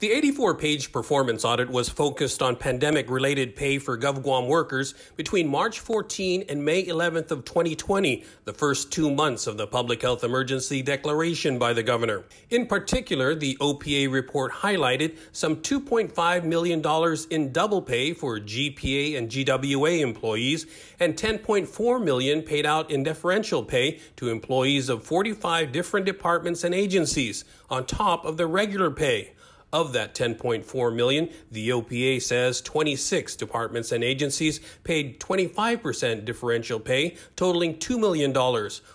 The 84 page performance audit was focused on pandemic related pay for GovGuam workers between March 14 and May 11th of 2020, the first two months of the public health emergency declaration by the governor. In particular, the OPA report highlighted some $2.5 million in double pay for GPA and GWA employees and 10.4 million paid out in differential pay to employees of 45 different departments and agencies on top of the regular pay. Of that 10.4 million, the OPA says 26 departments and agencies paid 25% differential pay, totaling $2 million,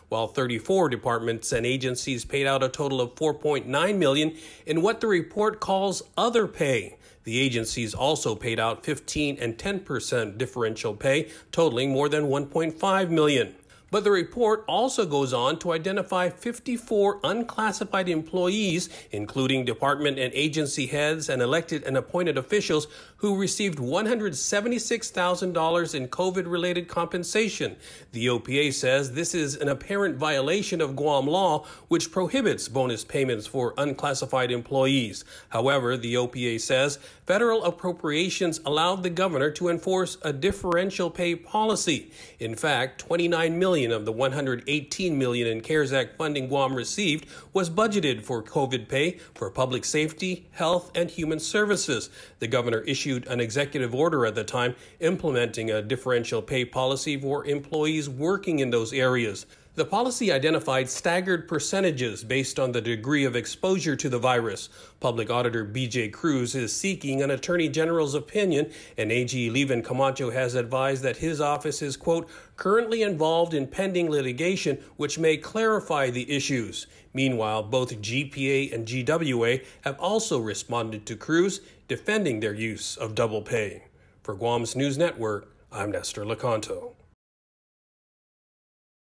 while 34 departments and agencies paid out a total of 4.9 million in what the report calls other pay. The agencies also paid out 15 and 10% differential pay, totaling more than 1.5 million. But the report also goes on to identify 54 unclassified employees, including department and agency heads and elected and appointed officials, who received $176,000 in COVID related compensation. The OPA says this is an apparent violation of Guam law, which prohibits bonus payments for unclassified employees. However, the OPA says federal appropriations allowed the governor to enforce a differential pay policy. In fact, 29 million million of the 118 million in CARES Act funding Guam received was budgeted for COVID pay for public safety, health, and human services. The governor issued an executive order at the time implementing a differential pay policy for employees working in those areas. The policy identified staggered percentages based on the degree of exposure to the virus. Public Auditor BJ Cruz is seeking an Attorney General's opinion, and AG Leevin Camacho has advised that his office is, quote, currently involved in pending litigation which may clarify the issues. Meanwhile, both GPA and GWA have also responded to Cruz, defending their use of double pay. For Guam's News Network, I'm Nestor Licanto.